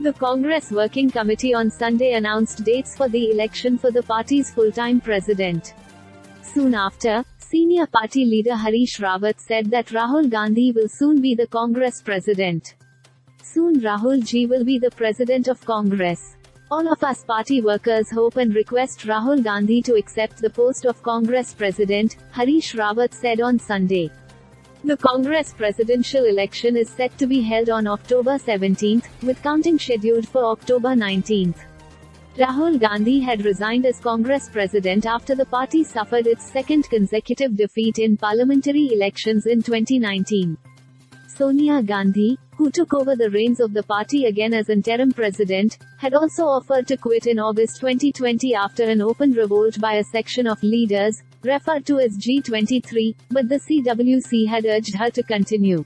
The Congress Working Committee on Sunday announced dates for the election for the party's full-time president. Soon after, senior party leader Harish Rawat said that Rahul Gandhi will soon be the Congress president. Soon Rahul ji will be the president of Congress. All of us party workers hope and request Rahul Gandhi to accept the post of Congress president, Harish Rawat said on Sunday. The Congress presidential election is set to be held on October 17, with counting scheduled for October 19. Rahul Gandhi had resigned as Congress president after the party suffered its second consecutive defeat in parliamentary elections in 2019. Sonia Gandhi, who took over the reins of the party again as interim president, had also offered to quit in August 2020 after an open revolt by a section of leaders, referred to as G23, but the CWC had urged her to continue.